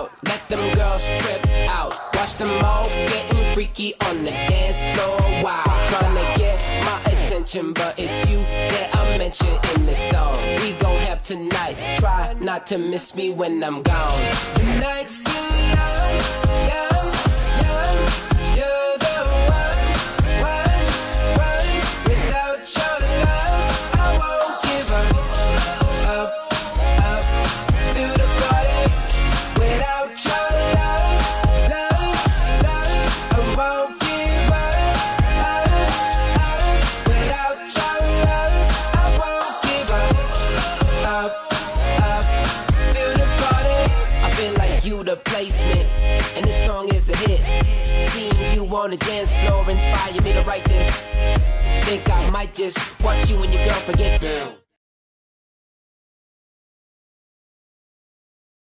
out. Let them girls trip out. Watch them all getting freaky on the dance floor. Wow, trying to get my attention, but it's you that I mention in this song. We gon' have tonight. Try not to miss me when I'm gone. The night's the placement, and this song is a hit. Seeing you on the dance floor inspired me to write this. Think I might just watch you and your girl forget. Damn.